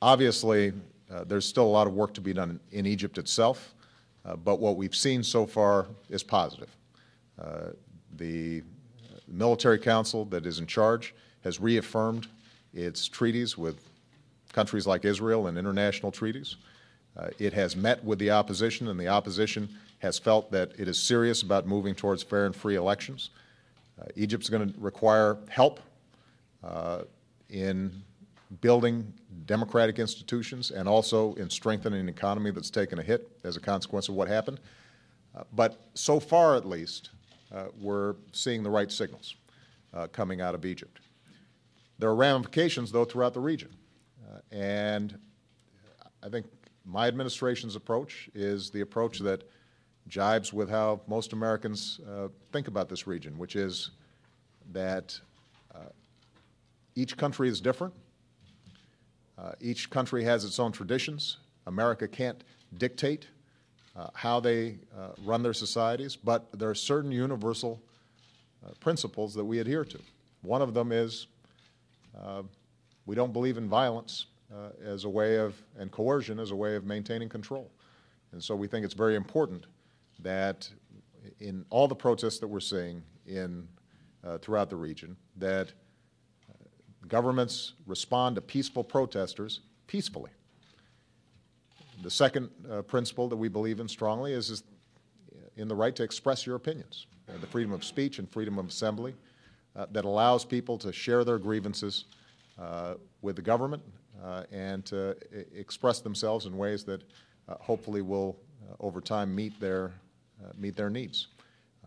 obviously, uh, there's still a lot of work to be done in Egypt itself, uh, but what we've seen so far is positive. Uh, the military council that is in charge has reaffirmed its treaties with countries like Israel and international treaties. Uh, it has met with the opposition, and the opposition has felt that it is serious about moving towards fair and free elections. Uh, Egypt's going to require help uh, in building democratic institutions and also in strengthening an economy that's taken a hit as a consequence of what happened. Uh, but so far, at least, uh, we're seeing the right signals uh, coming out of Egypt. There are ramifications, though, throughout the region. Uh, and I think my administration's approach is the approach that jibes with how most Americans uh, think about this region, which is that each country is different. Uh, each country has its own traditions. America can't dictate uh, how they uh, run their societies, but there are certain universal uh, principles that we adhere to. One of them is we don't believe in violence as a way of, and coercion as a way of maintaining control. And so we think it's very important that in all the protests that we're seeing in, uh, throughout the region, that uh, governments respond to peaceful protesters peacefully. The second uh, principle that we believe in strongly is, is, in the right to express your opinions, uh, the freedom of speech and freedom of assembly uh, that allows people to share their grievances uh, with the government and to express themselves in ways that hopefully will, over time, meet their uh, meet their needs.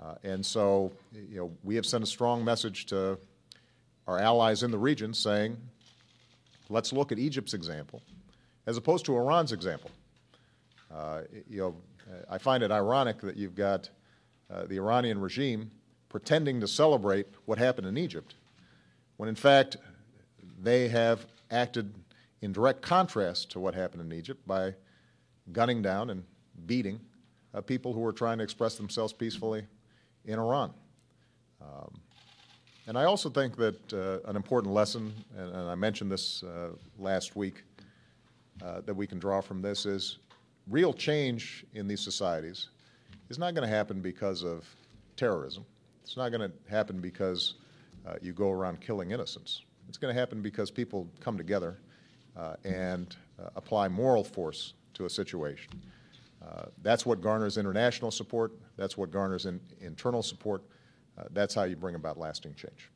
Uh, and so, you know, we have sent a strong message to our allies in the region saying, let's look at Egypt's example as opposed to Iran's example. Uh, you know, I find it ironic that you've got uh, the Iranian regime pretending to celebrate what happened in Egypt, when in fact they have acted in direct contrast to what happened in Egypt by gunning down and beating uh, people who were trying to express themselves peacefully in Iran. And I also think that uh, an important lesson, and, and I mentioned this uh, last week, uh, that we can draw from this is real change in these societies is not going to happen because of terrorism. It's not going to happen because uh, you go around killing innocents. It's going to happen because people come together uh, and apply moral force to a situation. Uh, that's what garners international support. That's what garners in, internal support. Uh, that's how you bring about lasting change.